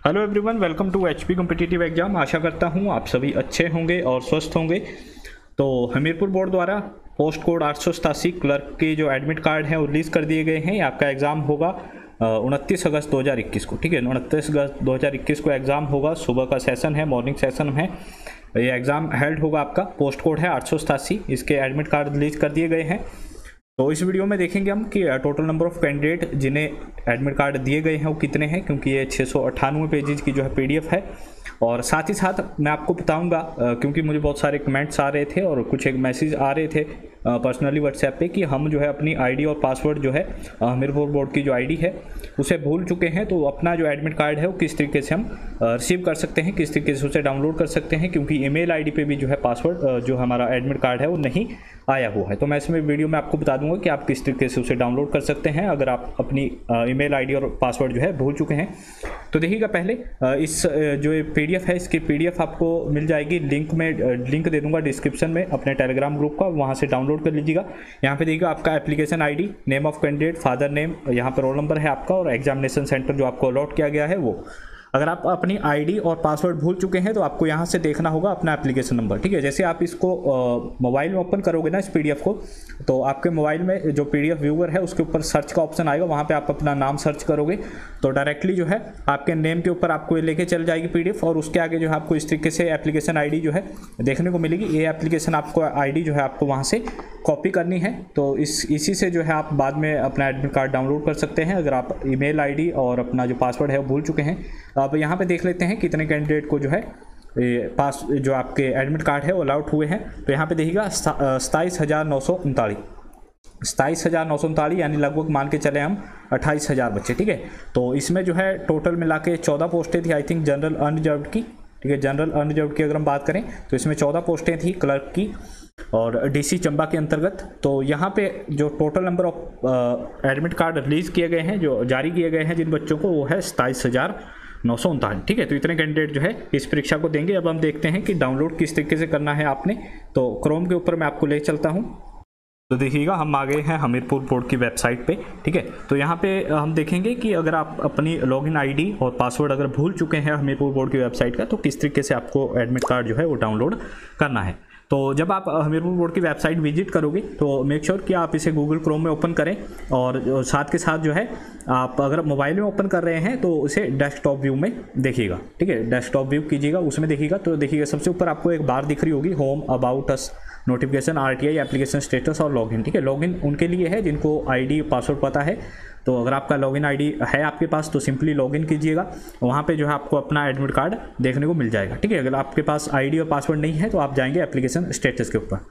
Hello everyone welcome to H P competitive exam आशा करता हूँ आप सभी अच्छे होंगे और स्वस्थ होंगे। तो हमीरपुर बोर्ड द्वारा पोस्ट कोड आठ सौ सतासी, क्लर्क के जो एडमिट कार्ड हैं रिलीज़ कर दिए गए हैं। आपका एग्ज़ाम होगा उनतीस अगस्त 2021 को, ठीक है? उनतीस अगस्त 2021 को एग्ज़ाम होगा, सुबह का सेशन है मॉर्निंग सेशन है। ये एग्ज़ाम हेल्ड होगा आपका, पोस्ट कोड है आठ सौ सतासी, इसके एडमिट कार्ड रिलीज़ कर दिए गए हैं। तो इस वीडियो में देखेंगे हम कि टोटल नंबर ऑफ़ कैंडिडेट जिन्हें एडमिट कार्ड दिए गए हैं वो कितने हैं, क्योंकि ये छः सौ अट्ठानवे पेजेज की जो है पीडीएफ है। और साथ ही साथ मैं आपको बताऊँगा क्योंकि मुझे बहुत सारे कमेंट्स आ रहे थे और कुछ एक मैसेज आ रहे थे पर्सनली व्हाट्सएप पे कि हम जो है अपनी आईडी और पासवर्ड जो है हमीरपुर बोर्ड की जो आईडी है, उसे भूल चुके हैं तो अपना जो एडमिट कार्ड है वो किस तरीके से हम रिसीव कर सकते हैं, किस तरीके से उसे डाउनलोड कर सकते हैं, क्योंकि ईमेल आईडी पे भी जो है पासवर्ड जो हमारा एडमिट कार्ड है वो नहीं आया हुआ है। तो मैं इसमें वीडियो में आपको बता दूँगा कि आप किस तरीके से उसे डाउनलोड कर सकते हैं, अगर आप अपनी ईमेल आईडी और पासवर्ड जो है भूल चुके हैं। तो देखिएगा पहले इस जो पीडीएफ है, इसकी पीडीएफ आपको मिल जाएगी लिंक में लिंक दे दूँगा डिस्क्रिप्शन में, अपने टेलीग्राम ग्रुप का, वहाँ से डाउनलोड कर लीजिएगा। यहाँ पे देखिएगा आपका application ID name of candidate father name यहाँ पर रोल नंबर है आपका और एग्जामिनेशन सेंटर जो आपको अलॉट किया गया है वो। अगर आप अपनी आईडी और पासवर्ड भूल चुके हैं तो आपको यहाँ से देखना होगा अपना एप्लीकेशन नंबर ठीक है? जैसे आप इसको मोबाइल में ओपन करोगे ना, इस पीडीएफ को तो आपके मोबाइल में जो पीडीएफ व्यूअर है, उसके ऊपर सर्च का ऑप्शन आएगा। वहाँ पे आप अपना नाम सर्च करोगे तो डायरेक्टली जो है, आपके नेम के ऊपर आपको लेके चल जाएगी पीडीएफ और उसके आगे जो है आपको इस तरीके से एप्लीकेशन आईडी जो है, देखने को मिलेगी। ये एप्लीकेशन आपको आई जो है, आपको वहाँ से कॉपी करनी है। तो इस, इसी से जो है आप बाद में अपना एडमिट कार्ड डाउनलोड कर सकते हैं। अगर आप ईमेल आईडी और अपना जो पासवर्ड है, वो भूल चुके हैं अब यहाँ पे देख लेते हैं कितने कैंडिडेट को जो है पास, जो आपके एडमिट कार्ड है, वो अलाउट हुए हैं। तो यहाँ पे देखिएगा सताईस हज़ार नौ सौ उनतालीस। सताईस हज़ार नौ सौ उनतालीस, यानी लगभग मान के चले हम अट्ठाईस हज़ार बच्चे, ठीक है? तो इसमें जो है टोटल मिला के चौदह पोस्टें थी आई थिंक जनरल अनरिजर्व की, ठीक है? जनरल अनरिजर्व की अगर हम बात करें तो इसमें चौदह पोस्टें थी क्लर्क की और डीसी चंबा के अंतर्गत। तो यहाँ पे जो total number of admit card release किए गए हैं, जो जारी किए गए हैं जिन बच्चों को, वो है सताईस हज़ार नौ सौ उनतालीस। ठीक है तो इतने कैंडिडेट जो है इस परीक्षा को देंगे। अब हम देखते हैं कि डाउनलोड किस तरीके से करना है आपने। तो क्रोम के ऊपर मैं आपको ले चलता हूँ। तो देखिएगा, हम आ गए हैं हमीरपुर बोर्ड की वेबसाइट पे। ठीक है तो यहाँ पे हम देखेंगे कि अगर आप अपनी लॉगिन आईडी और पासवर्ड अगर भूल चुके हैं हमीरपुर बोर्ड की वेबसाइट का तो किस तरीके से आपको एडमिट कार्ड जो है वो डाउनलोड करना है। तो जब आप हमीरपुर बोर्ड की वेबसाइट विज़िट करोगे तो मेक श्योर sure कि आप इसे गूगल क्रोम में ओपन करें और साथ के साथ जो है, आप अगर मोबाइल में ओपन कर रहे हैं तो उसे डेस्कटॉप व्यू में देखिएगा, ठीक है? डेस्कटॉप व्यू कीजिएगा, उसमें देखिएगा तो देखिएगा, सबसे ऊपर आपको एक बार दिख रही होगी home about us notification R T application status और लॉगिन ठीक है? लॉगिन उनके लिए है, जिनको आईडी पासवर्ड पता है तो अगर आपका लॉगिन आईडी है आपके पास तो सिंपली लॉगिन कीजिएगा। वहाँ पे जो है आपको अपना एडमिट कार्ड देखने को मिल जाएगा। ठीक है, अगर आपके पास आईडी और पासवर्ड नहीं है तो आप जाएँगे एप्लीकेशन स्टेटस के ऊपर।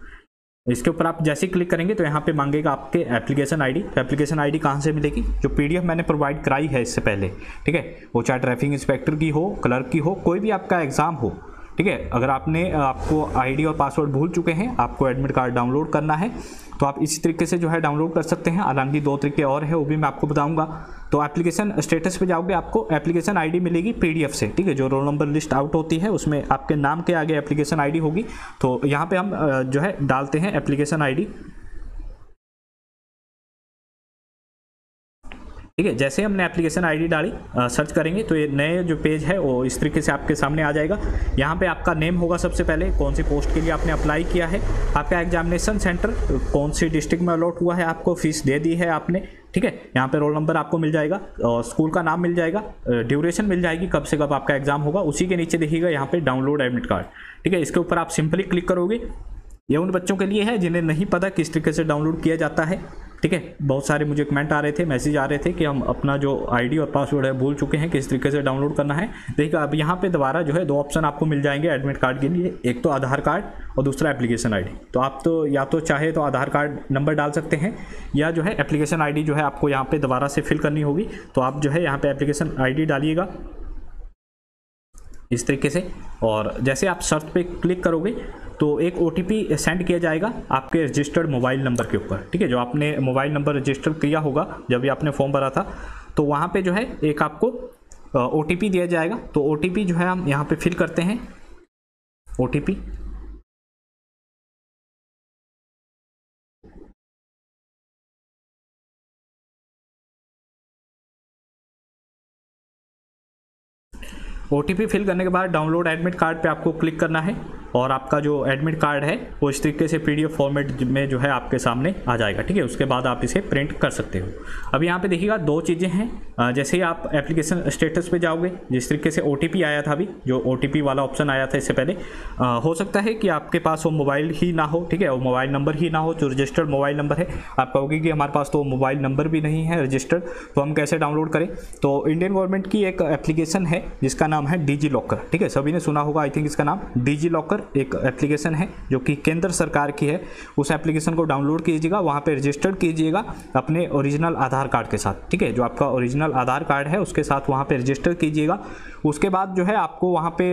इसके ऊपर आप जैसे ही क्लिक करेंगे तो यहाँ पे मांगेगा आपके एप्लीकेशन आईडी तो एप्लीकेशन आईडी कहाँ से मिलेगी? जो पीडीएफ मैंने प्रोवाइड कराई है इससे पहले। ठीक है, वो चाहे ट्रैफ़िक इंस्पेक्टर की हो क्लर्क की हो, कोई भी आपका एग्ज़ाम हो ठीक है? अगर आपने आपको आईडी और पासवर्ड भूल चुके हैं, आपको एडमिट कार्ड डाउनलोड करना है तो आप इसी तरीके से जो है डाउनलोड कर सकते हैं। हालाँकि दो तरीके और है, वो भी मैं आपको बताऊँगा। तो एप्लीकेशन स्टेटस पे जाओगे, आपको एप्लीकेशन आईडी मिलेगी पीडीएफ से, ठीक है? जो रोल नंबर लिस्ट आउट होती है, उसमें आपके नाम के आगे एप्लीकेशन आईडी होगी। तो यहाँ पे हम जो है डालते हैं एप्लीकेशन आईडी ठीक है, जैसे हमने एप्लीकेशन आईडी डाली सर्च करेंगे तो ये नए जो पेज है, वो इस तरीके से आपके सामने आ जाएगा। यहाँ पे आपका नेम होगा सबसे पहले, कौन सी पोस्ट के लिए आपने अप्लाई किया है, आपका एग्जामिनेशन सेंटर कौन सी डिस्ट्रिक्ट में अलॉट हुआ है आपको फ़ीस दे दी है आपने, ठीक है? यहाँ पे रोल नंबर आपको मिल जाएगा, और स्कूल का नाम मिल जाएगा ड्यूरेशन मिल जाएगी, कब से कब आपका एग्ज़ाम होगा, उसी के नीचे देखिएगा यहाँ पे डाउनलोड एडमिट कार्ड ठीक है? इसके ऊपर आप सिंपली क्लिक करोगे। ये उन बच्चों के लिए है जिन्हें नहीं पता किस तरीके से डाउनलोड किया जाता है। ठीक है? बहुत सारे मुझे कमेंट आ रहे थे मैसेज आ रहे थे कि हम अपना जो आईडी और पासवर्ड है भूल चुके हैं, किस तरीके से डाउनलोड करना है। देखिए, अब यहाँ पे दोबारा जो है दो ऑप्शन आपको मिल जाएँगे एडमिट कार्ड के लिए। एक तो आधार कार्ड और दूसरा एप्लीकेशन आईडी तो आप तो या तो चाहे तो आधार कार्ड नंबर डाल सकते हैं, या जो है एप्लीकेशन आईडी जो है आपको यहाँ पर दोबारा से फिल करनी होगी। तो आप जो है यहाँ पर एप्लीकेशन आईडी डालिएगा। इस तरीके से। और जैसे आप सर्च पे क्लिक करोगे तो एक ओटीपी सेंड किया जाएगा आपके रजिस्टर्ड मोबाइल नंबर के ऊपर, ठीक है? जो आपने मोबाइल नंबर रजिस्टर किया होगा, जब भी आपने फॉर्म भरा था तो वहाँ पर जो है एक आपको ओटीपी दिया जाएगा। तो ओटीपी जो है हम यहाँ पर फिल करते हैं। ओटीपी ओटीपी फिल करने के बाद डाउनलोड एडमिट कार्ड पर आपको क्लिक करना है। और आपका जो एडमिट कार्ड है वो इस तरीके से पीडीएफ फॉर्मेट में जो है आपके सामने आ जाएगा ठीक है? उसके बाद आप इसे प्रिंट कर सकते हो। अब यहाँ पे देखिएगा दो चीज़ें हैं। जैसे ही आप एप्लीकेशन स्टेटस पे जाओगे जिस तरीके से ओटीपी आया था अभी जो ओटीपी वाला ऑप्शन आया था इससे पहले आ, हो सकता है कि आपके पास वो मोबाइल ही ना हो ठीक है? वो मोबाइल नंबर ही ना हो जो रजिस्टर्ड मोबाइल नंबर है। आप कहोगे कि हमारे पास तो मोबाइल नंबर भी नहीं है रजिस्टर्ड तो हम कैसे डाउनलोड करें? तो इंडियन गवर्नमेंट की एक एप्लीकेशन है जिसका नाम है डिजी लॉकर ठीक है? सभी ने सुना होगा आई थिंक इसका नाम डिजी लॉकर पर एक एप्लीकेशन है, जो कि केंद्र सरकार की है। उस एप्लीकेशन को डाउनलोड कीजिएगा, वहाँ पे रजिस्टर्ड कीजिएगा अपने ओरिजिनल आधार कार्ड के साथ, ठीक है? जो आपका ओरिजिनल आधार कार्ड है, उसके साथ वहाँ पे रजिस्टर कीजिएगा। उसके बाद जो है, आपको वहाँ पे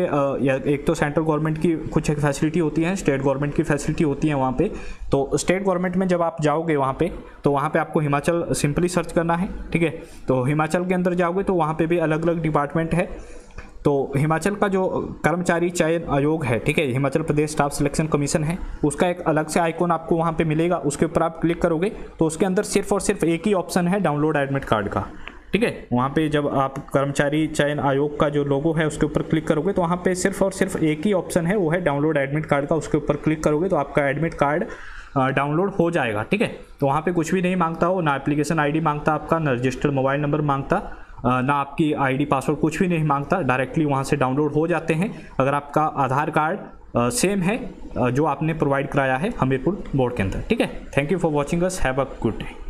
एक तो सेंट्रल गवर्नमेंट की कुछ एक फैसिलिटी होती है, स्टेट गवर्नमेंट की फैसिलिटी होती है वहाँ पे। तो स्टेट गवर्नमेंट में जब आप जाओगे वहाँ पे तो वहाँ पे आपको हिमाचल सिंपली सर्च करना है, ठीक है? तो हिमाचल के अंदर जाओगे तो वहाँ पे भी अलग अलग डिपार्टमेंट है। तो हिमाचल का जो कर्मचारी चयन आयोग है, ठीक है, Himachal Pradesh staff selection commission है, उसका एक अलग से आइकॉन आपको वहाँ पे मिलेगा, उसके ऊपर आप क्लिक करोगे तो उसके अंदर सिर्फ़ और सिर्फ़ एक ही ऑप्शन है डाउनलोड एडमिट कार्ड का, ठीक है। वहाँ पे जब आप कर्मचारी चयन आयोग का जो लोगो है, उसके ऊपर क्लिक करोगे तो वहाँ पे सिर्फ़ और सिर्फ़ एक ही ऑप्शन है, वो है डाउनलोड एडमिट कार्ड का, उसके ऊपर क्लिक करोगे तो आपका एडमिट कार्ड डाउनलोड हो जाएगा, ठीक है। तो वहाँ पे कुछ भी नहीं माँगता हो, ना एप्लीकेशन आईडी माँगता आपका, ना रजिस्टर्ड मोबाइल नंबर माँगता ना आपकी आईडी पासवर्ड कुछ भी नहीं माँगता डायरेक्टली वहाँ से डाउनलोड हो जाते हैं। अगर आपका आधार कार्ड सेम है जो आपने प्रोवाइड कराया है हमीरपुर बोर्ड के अंदर। ठीक है? Thank you for watching us have a good day